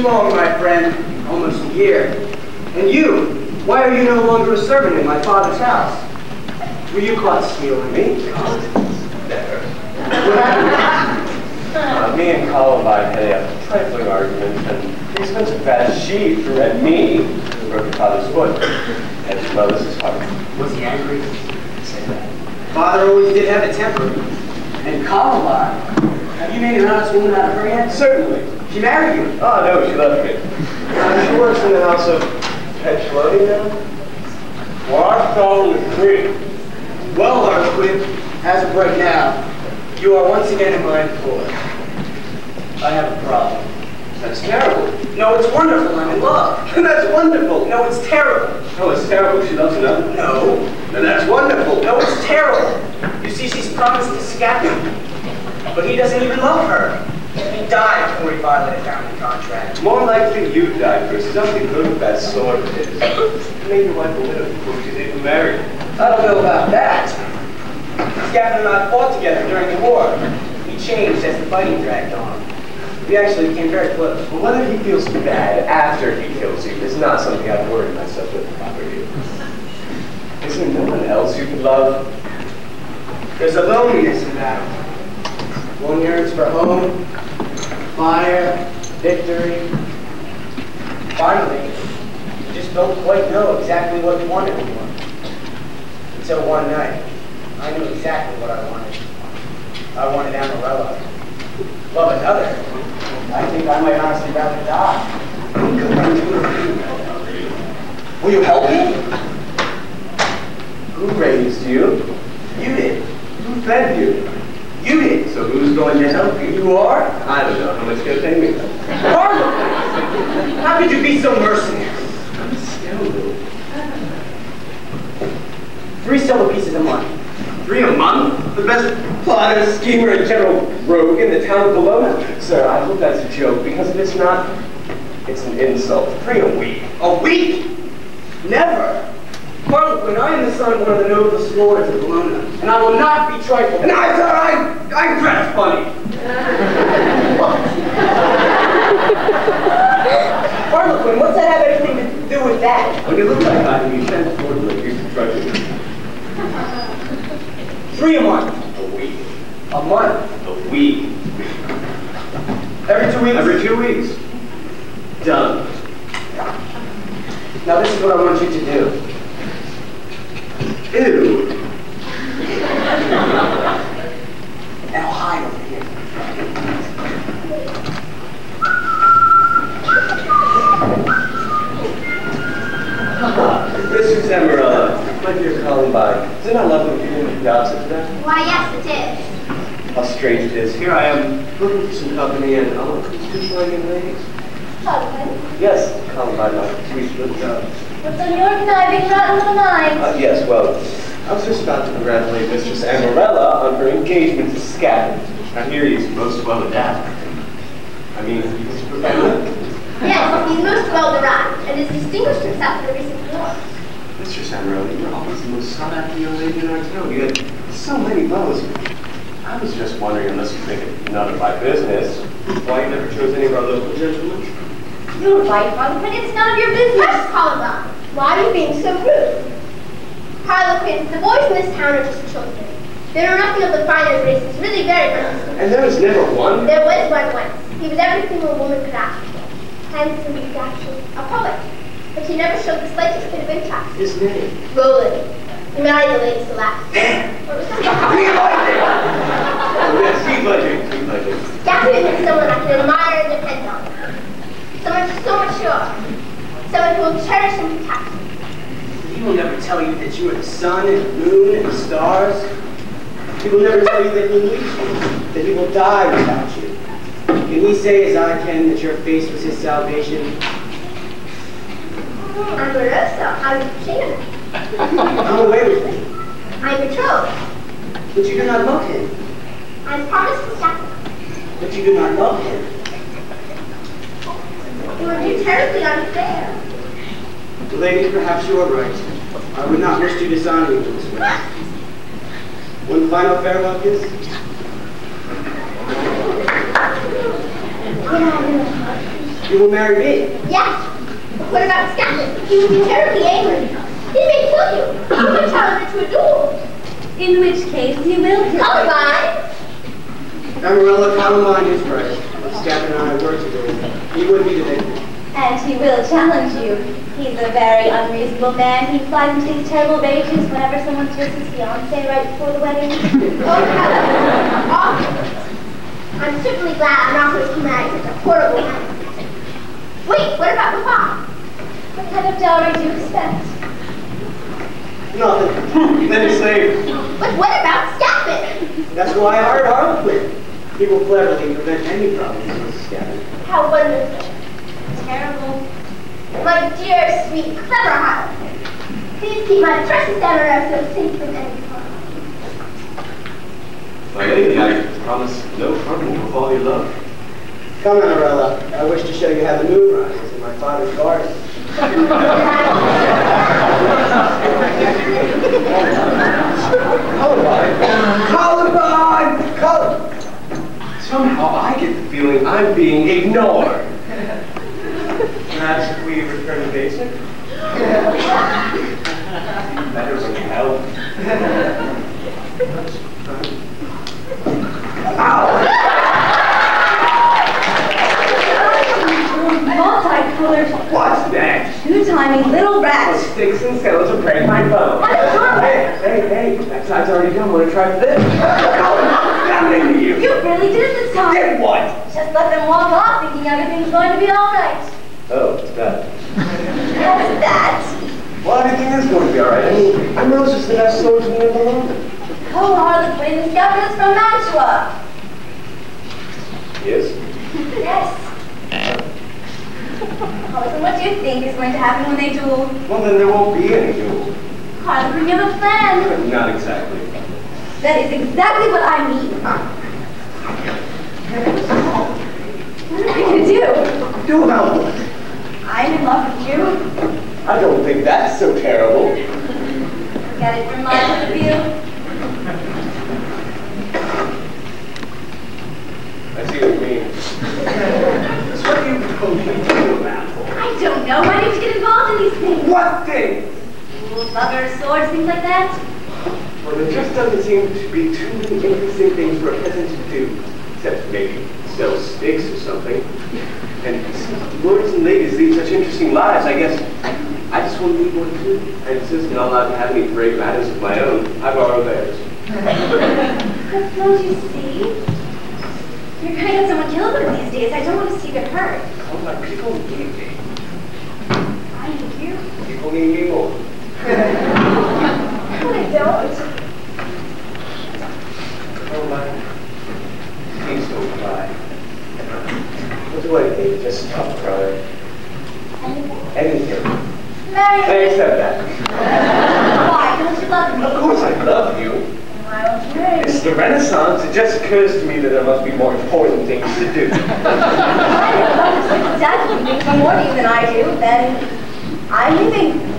Too long, my friend. Almost a year. And you? Why are you no longer a servant in my father's house? Were you caught stealing me? Never. What happened? Uh, me and Columbine had a trifling argument, and the expensive fat she threw at me broke your father's foot. As well as his heart. Was he angry? Say that. Father always did have a temper. And Columbine, have you made an honest woman out of her yet? Certainly. She married you. Oh, no, she left me. Uh, she works in the house of Petroni now. Well, I tree. Well, Harlequin, as of right now, you are once again in my employ. I have a problem. That's terrible. No, it's wonderful. I'm in love. that's wonderful. No, it's terrible. Oh, it's terrible. She loves another. No. And that's wonderful. No, it's terrible. You see, she's promised to Scapin. But he doesn't even love her. He died before he violated family contract. More likely you died first. Something good with that sword of his. You made your wife a widow before she didn't marry. I don't know about that. Scapin and I fought together during the war. He changed as the fighting dragged on. We actually became very close. But whether he feels bad after he kills you is not something I've worried myself with were you. Is there no one else you could love? There's a loneliness in battle. One yearns for home, fire, victory. Finally, you just don't quite know exactly what you want anymore. Until one night, I knew exactly what I wanted. I wanted Amarella. Love another. I think I might honestly rather die. Will you help me? Who raised you? You did. Who fed you? You did. So who's going to help you? You are? I don't know. How much you gonna pay me? How could you be so mercenary? I'm scoundrel. Three silver pieces a month. Three a month? The best plotter, schemer, and general rogue in the town of Bologna. Sir, I hope that's a joke, because if it's not, it's an insult. Three a week. A week? Never. Harlequin, I am the son of one of the noblest lords of Bologna, and I will not be trifled. And I thought I, I dressed funny. Harlequin, what's that have anything to do with that? When you look like that, you can't afford to. You it. Three a month. A week. A month. A week. Every two weeks? Every two weeks. Done. Now this is what I want you to do. Ew. Now hide over here. Mrs. Emerald, my dear Columbine, is it not lovely to hear you gossip today? Why, yes, it is. How strange it is. Here I am looking for some company and oh, two fine young ladies. Husband, Yes, Columbine, my sweet little girl. What's on your conniving, rotten little mind? Uh, yes, well, I was just about to congratulate Mistress Amarella on her engagement to Scapin. I hear he's most well adapted. I mean, he's profound. Yes, he's most well derived, and has distinguished himself in the recent war. Mistress Amarella, you're always the most sought-after young lady in our town. You had so many beaux. I was just wondering, unless you think it's none of my business, why you never chose any of our local gentlemen? You're right, Father, but it's none of your business. Hush, Columbine. Why are you being so rude? Harlequin, the boys in this town are just children. They know nothing of the finer graces, really very honest. And there was never one. There was one once. He was everything a woman could ask for. Handsome, dashing, a poet. But he never showed the slightest bit of interest. His name. Roland. He married the lady Celeste. What was that? He budget, he budget. Gaffney is someone I can admire and depend on. Someone so mature. Someone who will cherish and protect. He will never tell you that you are the sun and the moon and the stars. He will never tell you that he needs you, that he will die without you. Can he say, as I can, that your face was his salvation? Amoroso, how do you shame Come away with me. I'm betrothed. But you do not love him. I promised to. But you do not love him. You would be terribly unfair. Lady, perhaps you are right. I would not wish to dishonor you in this way. One final farewell kiss. You will marry me. Yes. But what about Scotland? He would be terribly angry. He may kill you. He would challenge you to a duel. In which case you will kill Columbine! Amarella Columbine is right. Scapin and I were to do. He would be the victor. And he will challenge you. He's a very unreasonable man. He flies into these terrible rages whenever someone twists his fiancée right before the wedding. Oh, Awful. I'm certainly glad I'm not going to marry such a horrible man. Wait, what about Papa? what kind of dowry do you expect? Nothing. Then you say, But what about Scapin? That's why I hired Harlequin. He will cleverly prevent any problems with Scapin. How wonderful. Terrible. My dear, sweet, clever Harlequin. Please keep my precious Amarella safe from any harm. my lady, I promise no harm will befall your love. Come, Amarella. I wish to show you how the moon rises in my father's garden. Columbine! Columbine! Col- Somehow I get the feeling I'm being ignored. Perhaps if we return to basic? Better than hell. Multicolored, What's next? two-timing little rat. sticks and stones will break my bone. Hey, hey, hey, that side's already done. Want to try this? Down into you. You really did it this time. Did what? Just let them walk off thinking everything's going to be all right. Oh, that. How's that? Well, everything is going to be all right. I mean, I'm Rose's the best swordsman in the London. Co-Harlequin Scouters from Mantua. Yes? Yes. Uh. Oh, Harlequin, what do you think is going to happen when they duel? Well, then there won't be any duel. Harlequin, you have a plan. Not exactly. That is exactly what I mean. What are you going to do? Do about what? I'm in love with you. I don't think that's so terrible. Look at it from my point of view. I see what you mean. so what do you propose we do about it? I don't know. Why did you get involved in these things? What thing? Lovers, swords, things like that? Well, there just doesn't seem to be too many interesting things for a peasant to do, except maybe sell sticks or something. And lords and ladies lead such interesting lives, I guess I just want to lead one too. I insist not allowed to have any great matters of my own. I borrow theirs. But don't you see? You're going to get someone killed one of these days. I don't want to see you hurt. Oh, my people need me. I need you. People need me more. I don't. Oh, my. Please don't cry. What do I Kate? Just stop crying. Anything. Mary, accept that. why don't you love me? Of course I love you. Why don't you It's the Renaissance. It just occurs to me that there must be more important things to do. I don't exactly think some more to you than I do. Then I'm leaving.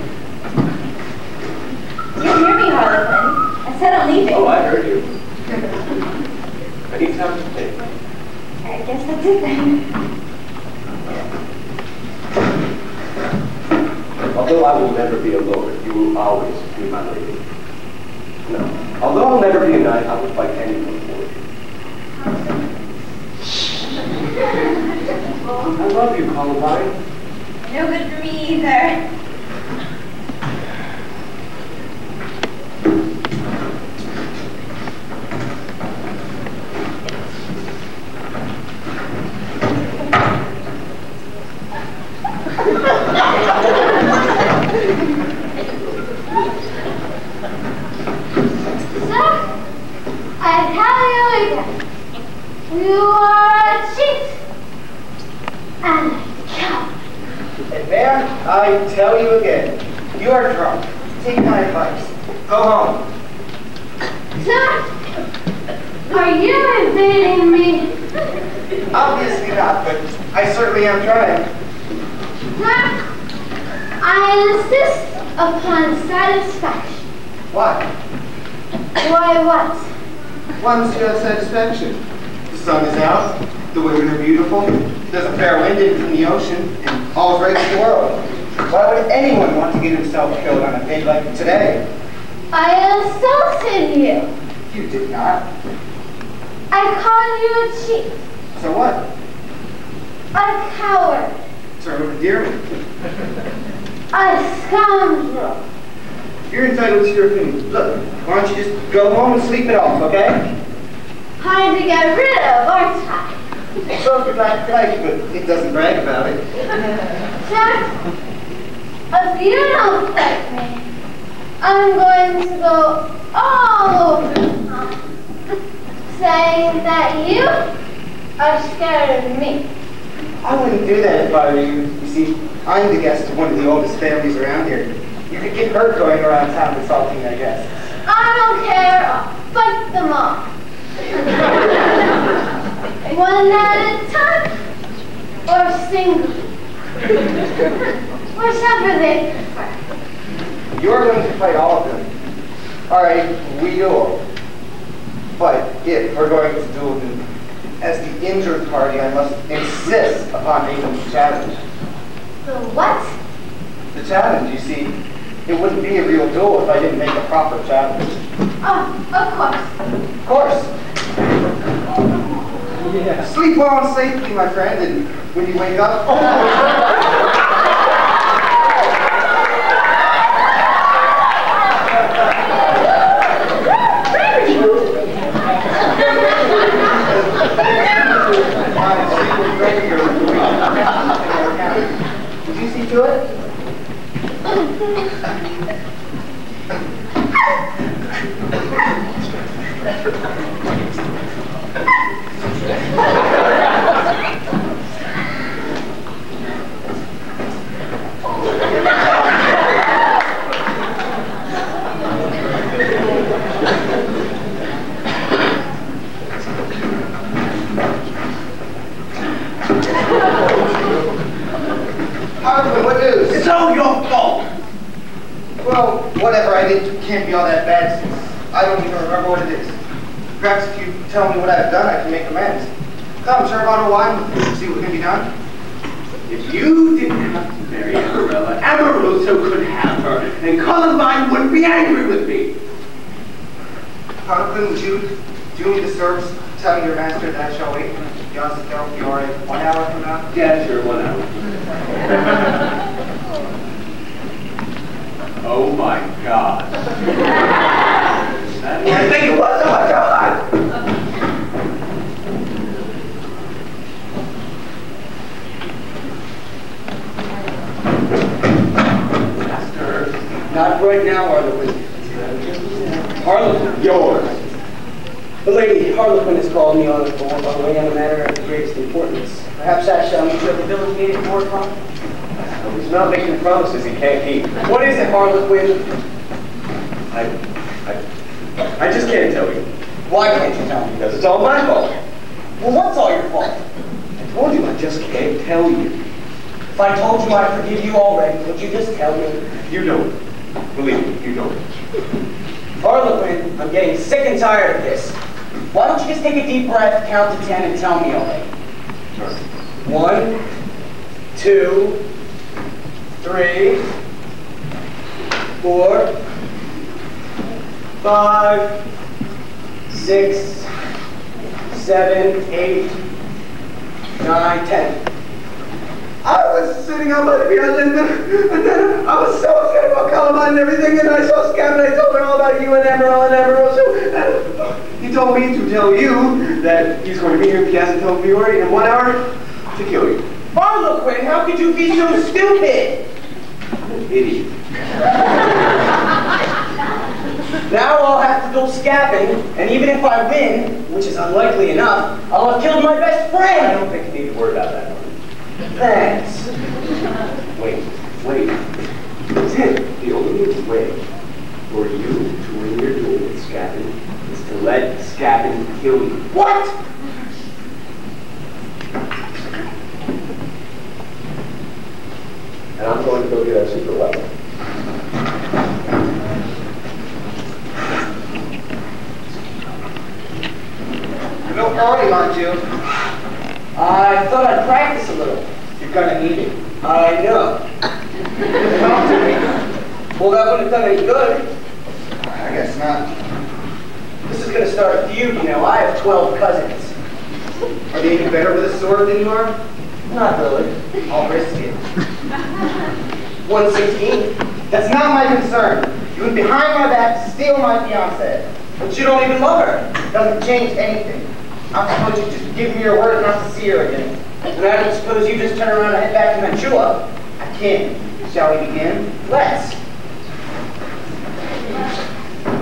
You hear me, Harlequin? I said I'm leaving. Oh, I heard you. I need time to think. I guess that's it then. Although I will never be a lord, you will always be my lady. No. Although I'll never be a knight, I will fight anyone for you. I love you, Columbine. No good for me either. So, I tell you again, you are a cheat and a coward. And Mayor, I tell you again, you are drunk. Take my advice. Go home. Sir, Are you invading me? Obviously not, but I certainly am trying. I insist upon satisfaction. Why? Why what? Why must you have satisfaction? The sun is out, the women are beautiful, there's a fair wind in from the ocean, and all's right in the world. Why would anyone want to get himself killed on a day like today? I assaulted you. You did not. I called you a cheat, So what? a coward, Term of endearment. a scoundrel. You're entitled to your opinion. Look, why don't you just go home and sleep it off, okay? Hard to get rid of? So if like, like, but it doesn't brag about it. Jack, if you don't like me, I'm going to go all over town saying that you are scared of me. I wouldn't do that if I were you. You see, I'm the guest of one of the oldest families around here. You could get hurt going around town insulting their guests. I don't care. I'll fight them all. One at a time or single. They prefer. You're going to fight all of them. All right, we duel. But if we're going to do them, as the injured party, I must insist upon making the challenge. The what? The challenge, you see, it wouldn't be a real duel if I didn't make a proper challenge. Oh, of course. Of course. Sleep well and safely, my friend, and when you wake up, Fine, sleep with regular with the. Did you see to it? Harlan, what news? It's all your fault. Well, whatever I did can't be all that bad since I don't even remember what it is. Perhaps if you tell me what I've done, I can make amends. Come, serve on a wine with me, see what can be done. If you didn't have to marry Amarella, Amarillo could have her, and Columbine wouldn't be angry with me. Harlequin, would you do me the service of telling your master that I shall wait for Del Fiore one hour from now? Yeah, sure, one hour. oh my God. That I think it was, oh my God. Master. Not right now, Harlequin. Harlequin, yours. The lady Harlequin has called me on the phone by way on a matter of the greatest importance. Perhaps I shall meet you at the village gate at four o'clock. He's not making promises he can't keep. What is it, Harlequin? I, I, I just can't tell you. Why can't you tell me? Because it's all my fault. Well, what's all your fault? I told you I just can't tell you. If I told you I forgive you already, would you just tell me? You don't. Believe me, you don't. Harlequin, I'm getting sick and tired of this. Why don't you just take a deep breath, count to ten, and tell me already? One, two, three, four, five, six, seven, eight, nine, ten. I was sitting on my field and then, and then I was so upset about Columbine and everything and I saw Scam and I told her all about you and Emerald and Emerald. So, he told me to tell you that he's going to be here hasn't told me already in one hour to kill you. Harlequin, how could you be so stupid? Idiot. Now I'll have to go scapping, and even if I win, which is unlikely enough, I'll have killed my best friend. I don't think you need to worry about that. Thanks. Wait, wait. Tim, the only way for you to win your duel with Scapin is to let Scapin kill you. What? And I'm going to go get our super weapon. A little early, aren't you? I thought I'd practice a little. You're gonna need it. I know. Talk to me. Well, that wouldn't have done any good. I guess not. This is gonna start a feud, you know. I have 12 cousins. Are they any better with a sword than you are? Not really. I'll risk it. 116. That's not my concern. You went behind my back to steal my fiancée. But you don't even love her. Doesn't change anything. I'm supposed to just give me your word not to see her again. And I don't suppose you just turn around and head back to Mantua. I can't. Shall we begin? Let's.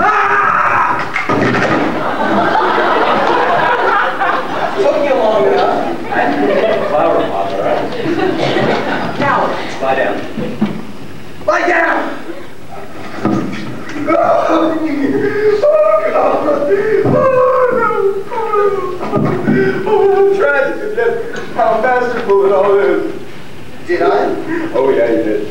Ah! Took you long enough. Flower pot, all right? how it all is. Did I? Oh, yeah, you did.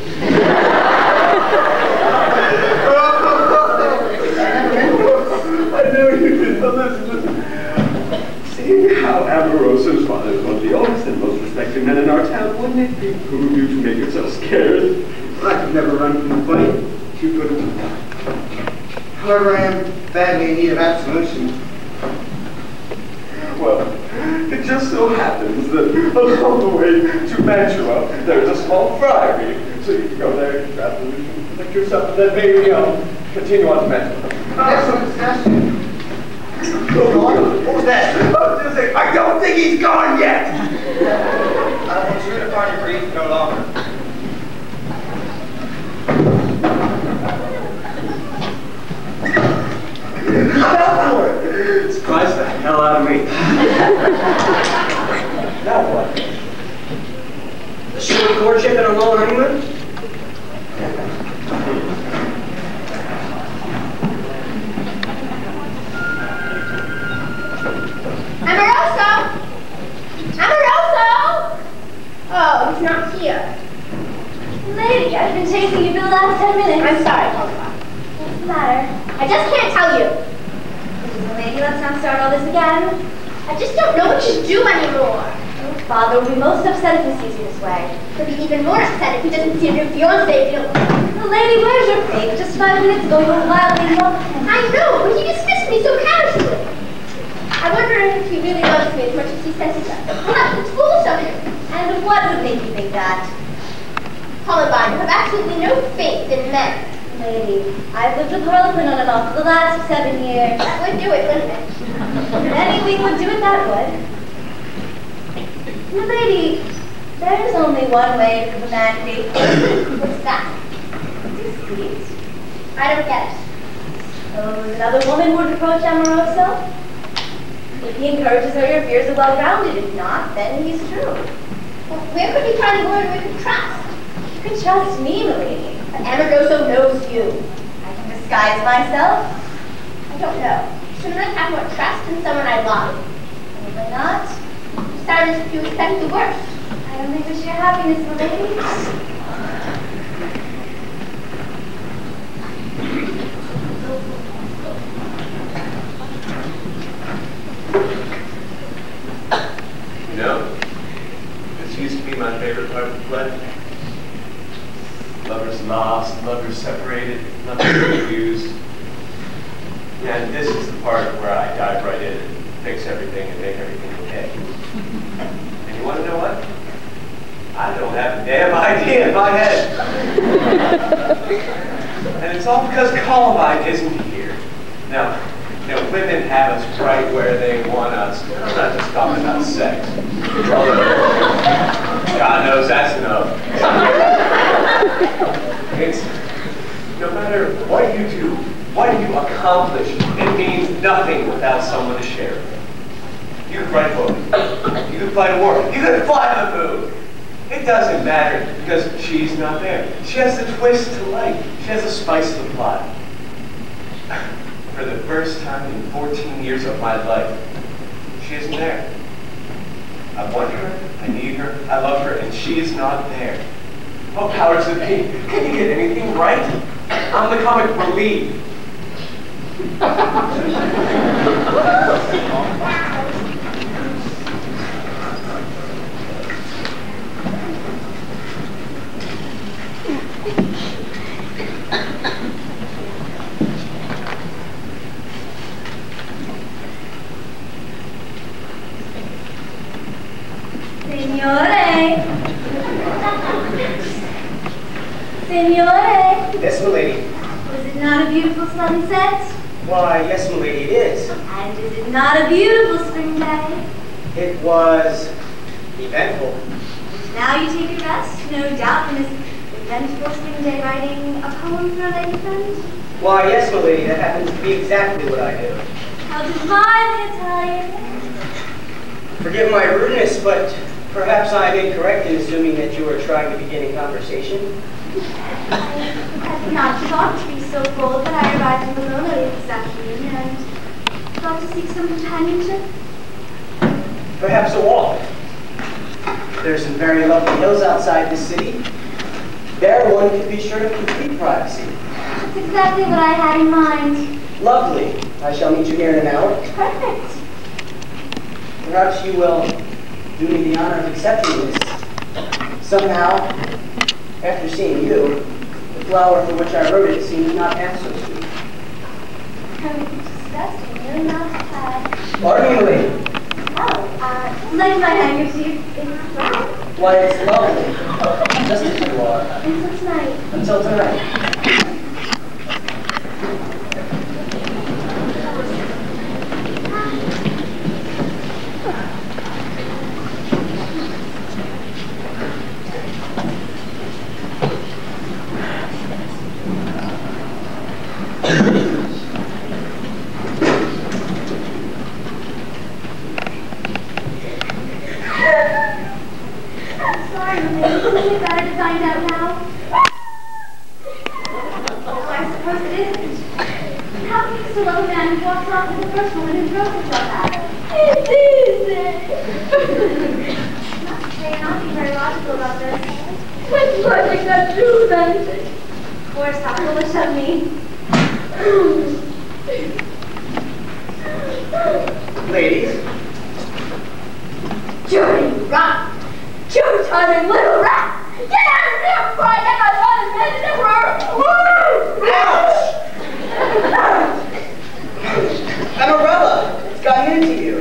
I know you did. Now listen, listen. Seeing how Amoroso's father is one of the oldest and most respected men in our town, wouldn't it behoove you to make yourself scared? I could never run from a fight. Too good of However, I am badly in need of absolution. Well, it just so happens that along the way to Mantua, there is a small friary. So you can go there, get your absolution, protect yourself, and then maybe, you know, continue on to Mantua. Excellent discussion. What was that? I was just saying, I don't think he's gone yet! Uh, I want you to find your grief no longer. Surprise the hell out of me. now what? A short courtship and a long honeymoon? Amoroso! Amoroso! Oh, he's not here. Lady, I've been chasing you for the last ten minutes. I'm sorry, Papa. What's the matter? I just can't tell you. Lady, let's not start all this again. I just don't know what to do anymore. Father will be most upset if he sees you this way. He'll be even more upset if he doesn't see your fiancé feel. The lady, where's your faith? Just five minutes ago, you were wildly him. I know, but he dismissed me so casually. I wonder if he really loves me as much as he says he does. What? It's foolish of him. And what would make you think that? Columbine, you have absolutely no faith in men. Lady, I've lived with Harlequin on and off for the last seven years. That would do it, wouldn't it? Anything would do it that would. Lady, there's only one way to prove a man faithful. What's that? Discreet. I don't get it. Suppose another woman would approach Amoroso? If he encourages her, your fears are well-grounded. If not, then he's true. Well, where could we find a woman we could trust? You can trust me, milady. But Amoroso knows you. I can disguise myself. I don't know. Shouldn't I have more trust in someone I love? Probably not. Besides, if you expect the worst. I only wish your happiness, milady. You know, this used to be my favorite part of the play. Lovers lost, lovers separated, lovers confused. And this is the part where I dive right in and fix everything and make everything okay. Want to know what? I don't have a damn idea in my head. and it's all because Columbine isn't here. Now, you know, women have us right where they want us. I'm not just talking about sex. God knows that's enough. It's no matter what you do, what you accomplish, it means nothing without someone to share it with. You could write a book. You could fight a war. You could fly the moon. It doesn't matter because she's not there. She has the twist to life. She has the spice to the plot. for the first time in 14 years of my life. She isn't there. I want her, I need her, I love her, and she is not there. Oh, powers of be, can you get anything right? I'm the comic relief. Signore! Signore! Yes, milady. Was it not a beautiful sunset? Why, yes, milady, it is. And is it not a beautiful spring day? It was eventful. Now you take a rest, no doubt, in this eventful spring day writing a poem for a lady friend? Why, yes, milady, that happens to be exactly what I do. How divinely Italian! Forgive my rudeness, but perhaps I'm incorrect in assuming that you are trying to begin a conversation. I not thought to be so bold, but I arrived in Bologna this afternoon and thought to seek some companionship. Perhaps a walk. There are some very lovely hills outside the city. There one could be sure of complete privacy. That's exactly what I had in mind. Lovely. I shall meet you here in an hour. Perfect. Perhaps you will do me the honor of accepting this. Somehow, after seeing you, the flower for which I wrote it seems not half so sweet. I'm disgusting, bad. Pardon me, lady. Oh, uh, like my handkerchief in my throat. Why, it's lovely. Just as you are. Until tonight. Until tonight. I'm sorry, Lily. Isn't it better to find out now? Oh, I suppose it isn't. How can you still love a man who walks off with the first woman who throws herself at him? It's easy. Not to say, not be very logical about this. It's perfect not true, then. Of course, how foolish of me. Ladies, Dirty rat! Two-timing little rat! Get out of here before I get my father's head in the ouch! Amarella, it's gotten into you.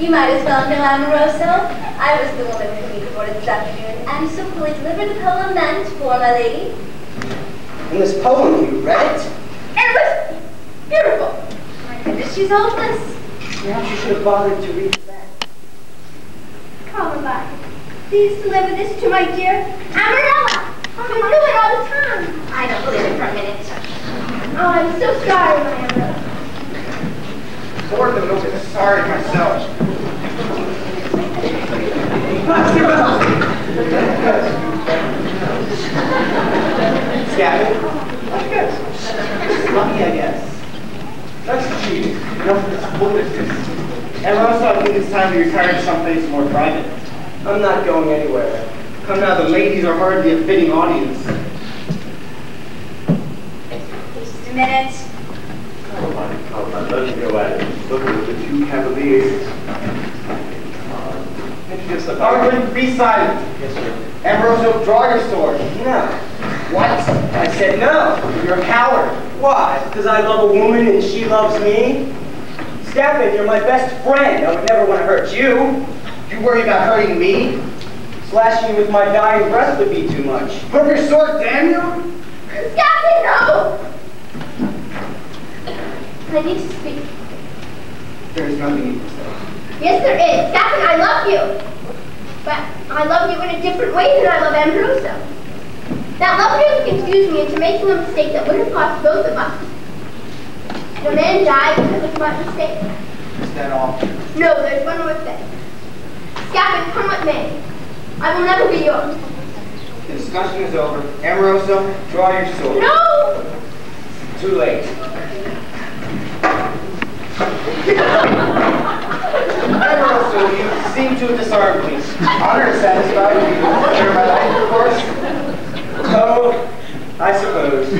You might as well know Amoroso. I was the woman who you courted this afternoon, and so fully delivered the poem meant for my lady. In this poem, you read it? It was beautiful! My goodness, she's hopeless. Perhaps you should have bothered to read it back. Come back. Please deliver this to my dear Amarella! You knew it all the time! I don't believe it for a minute. Oh, I'm so sorry, my Amarella. More than a little bit sorry myself. Scabby? That's good. Lucky, I guess. That's cheating. Enough of this foolishness. And also, I think it's time to retire to someplace more private. I'm not going anywhere. Come now, the ladies are hardly a fitting audience. Just a minute. Come on, come on, let's go at it. Look at the two cavaliers. Introduce the Arlen, be silent. Yes, sir. Amoroso, draw your sword. No. What? I said no. You're a coward. Why? Because I love a woman and she loves me? Stafford, you're my best friend. I would never want to hurt you. You worry about hurting me? Slashing you with my dying breath would be too much. Put your sword, you! Scotty, no! I need to speak. There is nothing you can say. Yes, there is. Scotty, I love you. But I love you in a different way than I love Amoroso. That leftist confused me into making a mistake that would have cost both of us. The man died because of my mistake. Is that all? No, there's one more thing. Scabbard, come with me. I will never be yours. The discussion is over. Amoroso, draw your sword. No! Too late. Amoroso, you seem to have disarmed me. Honor satisfied you. you. my life, of course. Oh, I suppose.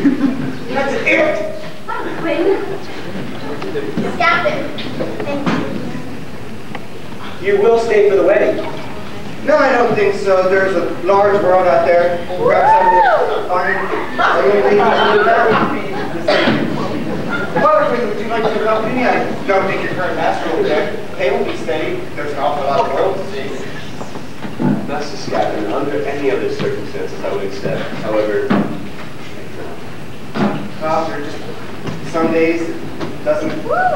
That's it. Quinn. Thank you. You will stay for the wedding. No, I don't think so. There's a large world out there. Perhaps I will find lady who that would be mistaken. Harlequin, would you like to accompany me? I don't think your current master will object. Pay will be steady. There's an awful lot of world to see. Master Scapin, under any other circumstances I would accept. However, Well, are just some days it doesn't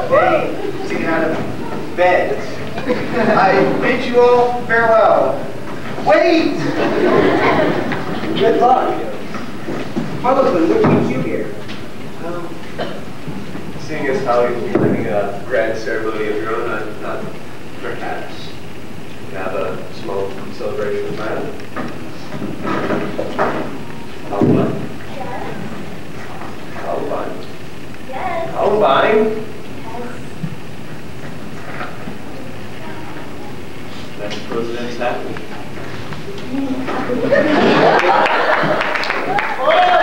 pay to get out of bed. I bid you all farewell. Wait! Good luck. Harlequin, what brings you here? um, seeing as how you'll be having a grand ceremony of your own, I thought perhaps you have a small celebration of man. Alpine. Yes. Alpine. Yes. Alpine. Yes. That's President's happy. Oh!